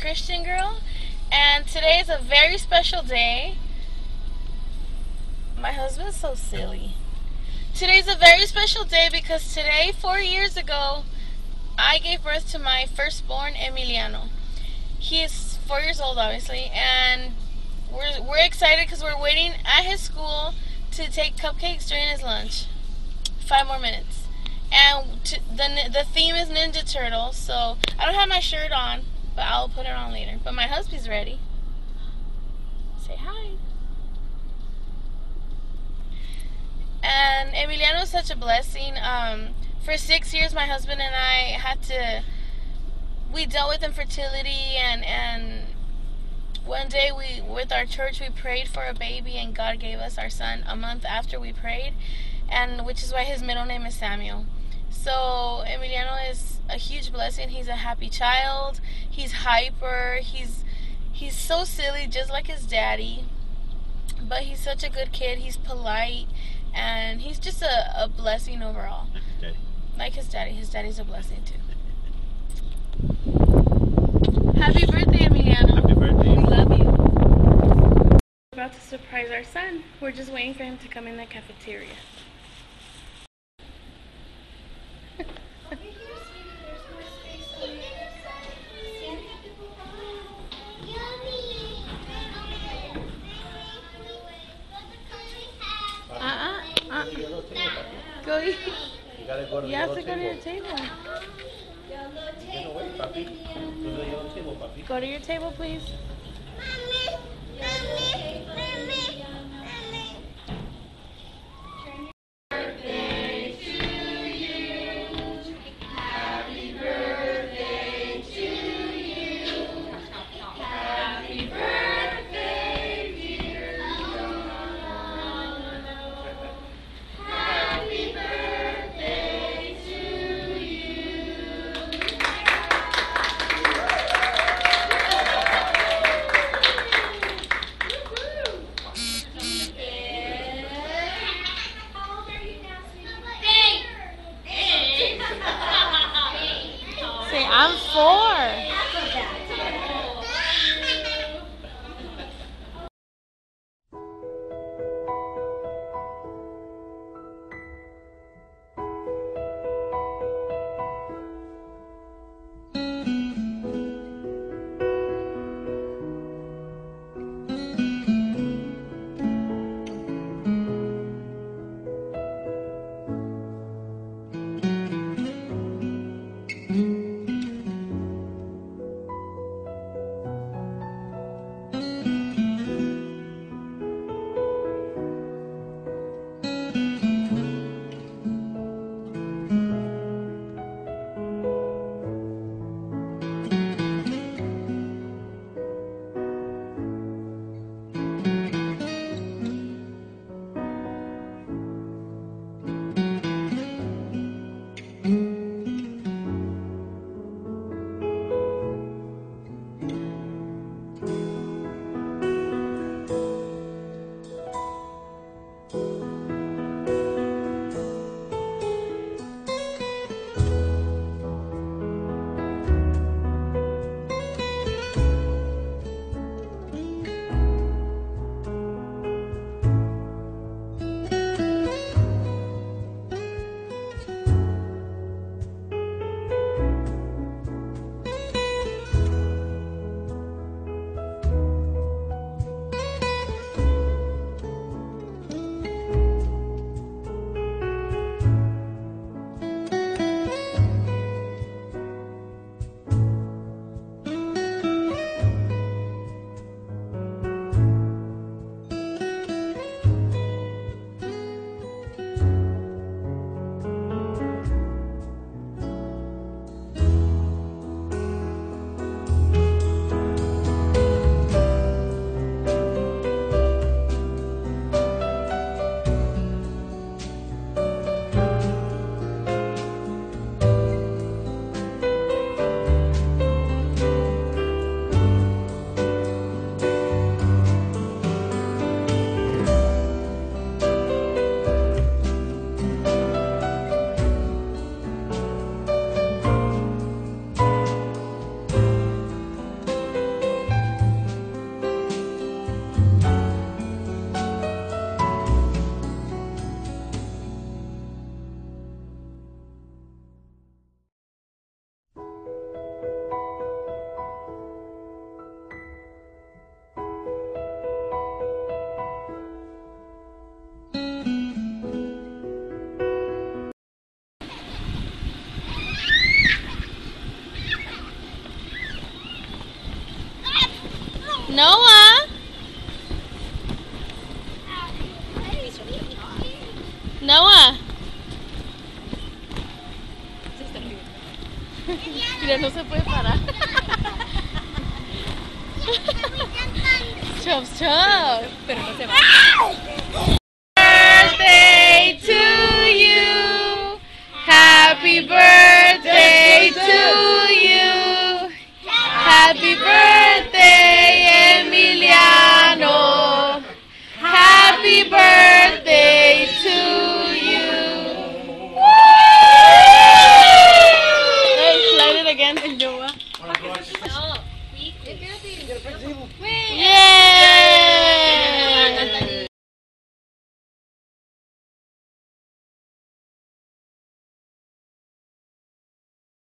Christian Girl, and today is a very special day. My husband's so silly. Today's a very special day because today, four years ago, I gave birth to my firstborn, Emiliano. He is four years old, obviously, and we're, we're excited because we're waiting at his school to take cupcakes during his lunch. Five more minutes. And the, the theme is Ninja Turtle, so I don't have my shirt on, but I'll put it on later. But my husband's ready. Say hi. And Emiliano is such a blessing. Um, for six years, my husband and I had to. We dealt with infertility, and and one day we, with our church, we prayed for a baby, and God gave us our son a month after we prayed, and which is why his middle name is Samuel. So Emiliano is a huge blessing. He's a happy child. He's hyper. He's he's so silly, just like his daddy. But he's such a good kid. He's polite, and he's just a, a blessing overall. Okay. Like his daddy. His daddy's a blessing too. Happy birthday, Emiliano. Happy birthday. We love you. We're about to surprise our son. We're just waiting for him to come in the cafeteria. Go to the You have to go to your table. table. Get. To the yellow table. Go to your table, please. Four. Noah. Noah. Mira, no se puede parar. Chops, chops. Pero no se va. Wait,